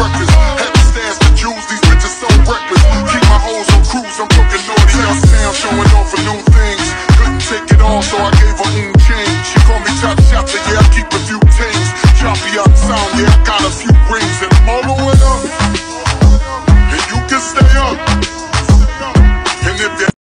breakfast. Had to stash jewels, these bitches so reckless. Keep my hoes on cruise, I'm cooking naughty ass now, showing off for new things. Couldn't take it all, so I gave her in change. She called me top shopper, yeah, I keep a few things. Choppy up sound, yeah, I got a few rings. And